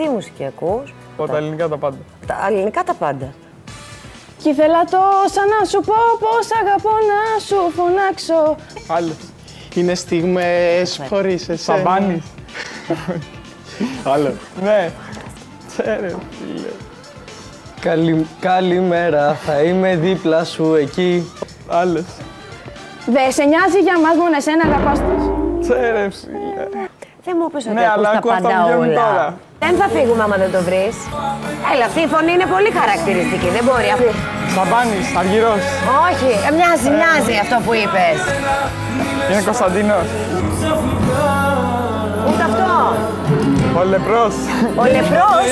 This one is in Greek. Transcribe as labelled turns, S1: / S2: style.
S1: Τι μουσική ακούς;
S2: Από τα ελληνικά τα πάντα.
S1: Τα ελληνικά τα πάντα.
S3: Κι ήθελα τόσα να σου πω πως αγαπώ να σου φωνάξω.
S2: Άλλες.
S4: Είναι στιγμές χωρίς εσένα.
S2: Σαμπάνης.
S4: Άλλο.
S2: Ναι. Τσέρε, φίλε.
S5: Καλη, καλημέρα, θα είμαι δίπλα σου εκεί.
S2: Άλλες.
S3: Δε σε νοιάζει για μας μόνο εσένα αγαπάς τους.
S2: Τσέρε, φίλε.
S1: Δεν μου είπες ότι
S2: Ναι,
S1: ακούς
S2: αλλά
S1: τα
S2: ακούω αυτά
S1: πάντα
S2: που βγαίνουν
S1: όλα.
S2: Τώρα.
S1: Δεν θα φύγουμε άμα δεν το βρεις. Έλα, αυτή η φωνή είναι πολύ χαρακτηριστική. Δεν μπορεί αυτή.
S2: Σαμπάνης, αργυρός.
S1: Όχι, ε, μοιάζει, μοιάζει αυτό που είπες.
S2: Είναι Κωνσταντίνος.
S1: Ούτε αυτό.
S2: Ο Λεπρός.
S1: Ο λεπρός.